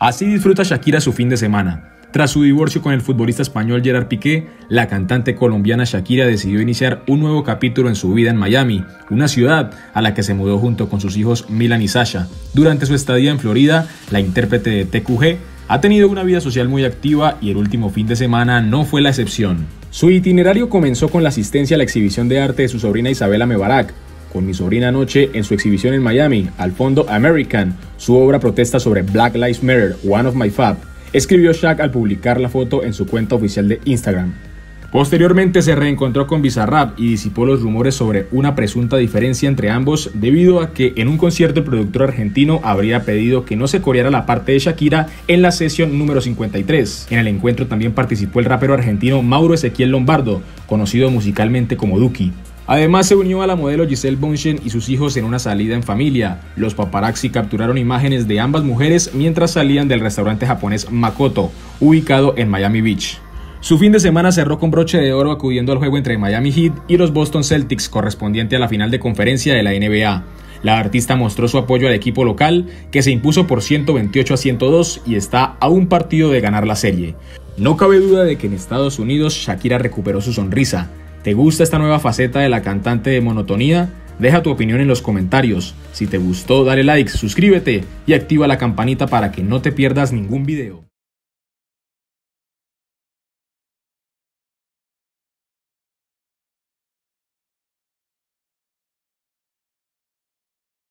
Así disfruta Shakira su fin de semana. Tras su divorcio con el futbolista español Gerard Piqué, la cantante colombiana Shakira decidió iniciar un nuevo capítulo en su vida en Miami, una ciudad a la que se mudó junto con sus hijos Milan y Sasha. Durante su estadía en Florida, la intérprete de TQG ha tenido una vida social muy activa y el último fin de semana no fue la excepción. Su itinerario comenzó con la asistencia a la exhibición de arte de su sobrina Isabela Mebarak, con mi sobrina anoche en su exhibición en Miami, al fondo American, su obra protesta sobre Black Lives Matter, One of My Fab, escribió Shaq al publicar la foto en su cuenta oficial de Instagram. Posteriormente se reencontró con Bizarrap y disipó los rumores sobre una presunta diferencia entre ambos debido a que en un concierto el productor argentino habría pedido que no se coreara la parte de Shakira en la sesión número 53. En el encuentro también participó el rapero argentino Mauro Ezequiel Lombardo, conocido musicalmente como Duki. Además se unió a la modelo Giselle Bunchen y sus hijos en una salida en familia. Los paparazzi capturaron imágenes de ambas mujeres mientras salían del restaurante japonés Makoto, ubicado en Miami Beach. Su fin de semana cerró con broche de oro acudiendo al juego entre Miami Heat y los Boston Celtics correspondiente a la final de conferencia de la NBA. La artista mostró su apoyo al equipo local, que se impuso por 128 a 102 y está a un partido de ganar la serie. No cabe duda de que en Estados Unidos Shakira recuperó su sonrisa. ¿Te gusta esta nueva faceta de la cantante de monotonía? Deja tu opinión en los comentarios. Si te gustó, dale like, suscríbete y activa la campanita para que no te pierdas ningún video.